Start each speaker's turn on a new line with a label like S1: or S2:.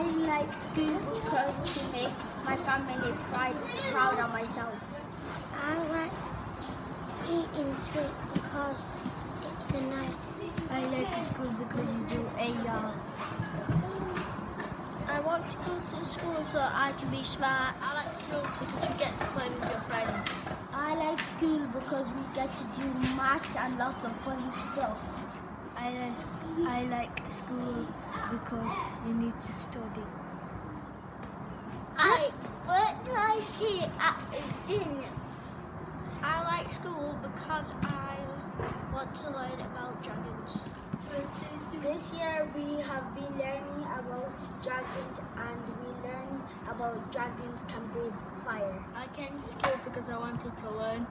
S1: I like school because to make my family proud, proud of myself.
S2: I like eating sweet because it's nice.
S3: I like school because you do AR.
S2: I want to go to school so I can be smart.
S3: I like school because you get to play with your friends.
S1: I like school because we get to do maths and lots of fun stuff.
S3: I like I like school because you need to study.
S2: I like it at. I like school because I want to learn about dragons.
S1: This year we have been learning about dragons and we learned about dragons can breathe fire.
S3: I came to school because I wanted to learn.